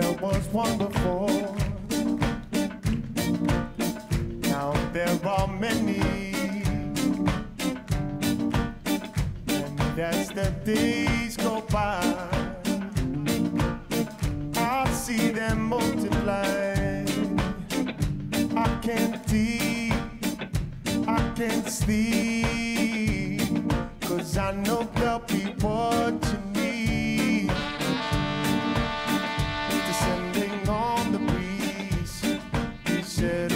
there was one before. Now there are many. And as the days go by, I see them multiply. I can't eat, I can't sleep, cause I know there'll be what these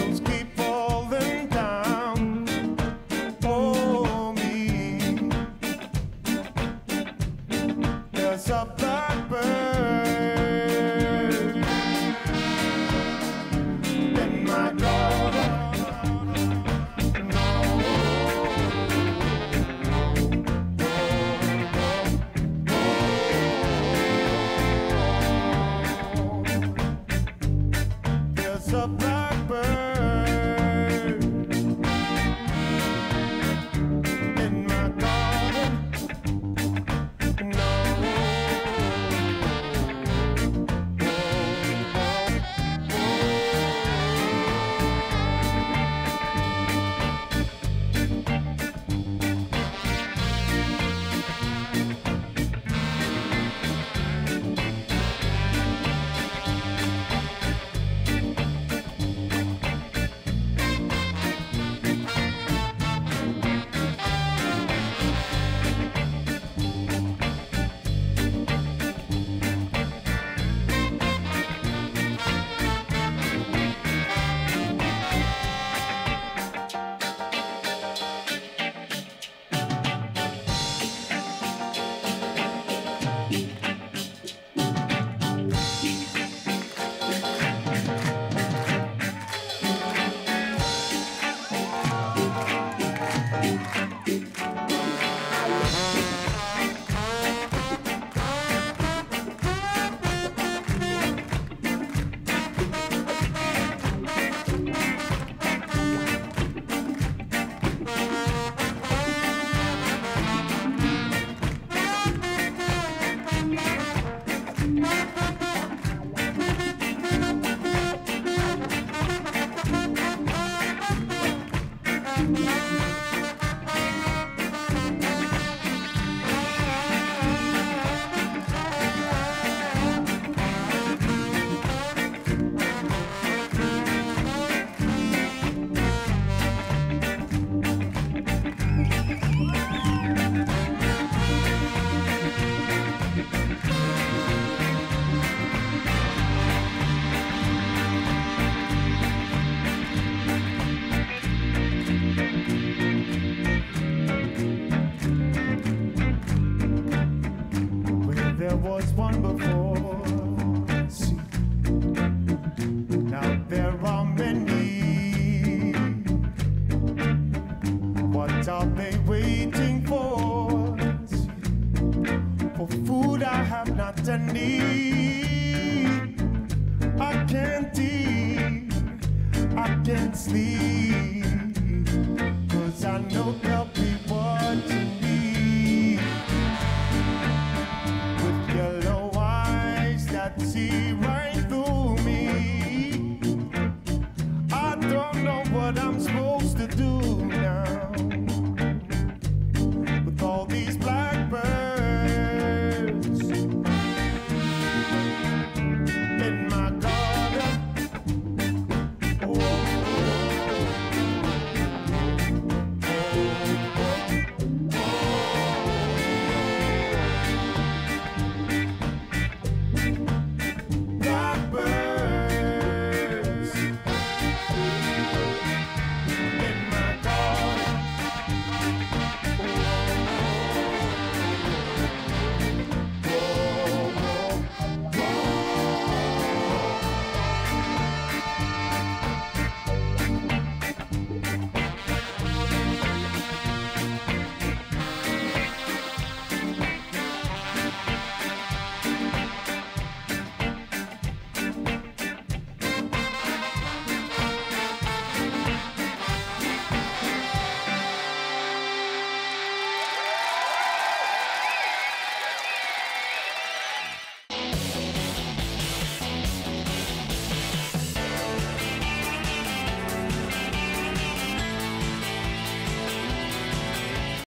was one before.